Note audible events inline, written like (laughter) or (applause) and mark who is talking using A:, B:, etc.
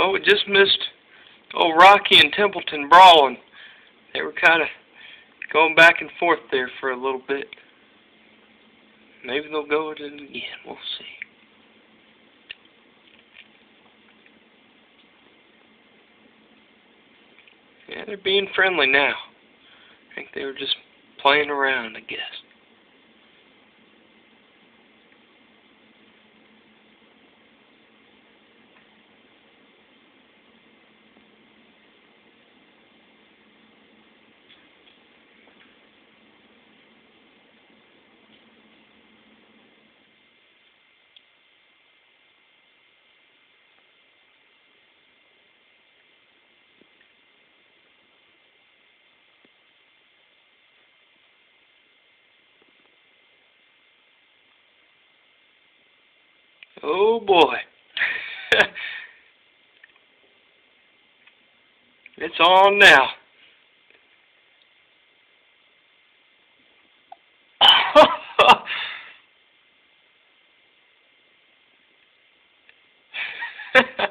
A: Well, we just missed old Rocky and Templeton brawling. They were kind of going back and forth there for a little bit. Maybe they'll go at it again. We'll see. Yeah, they're being friendly now. I think they were just playing around, I guess. Oh boy. (laughs) it's on now. (laughs)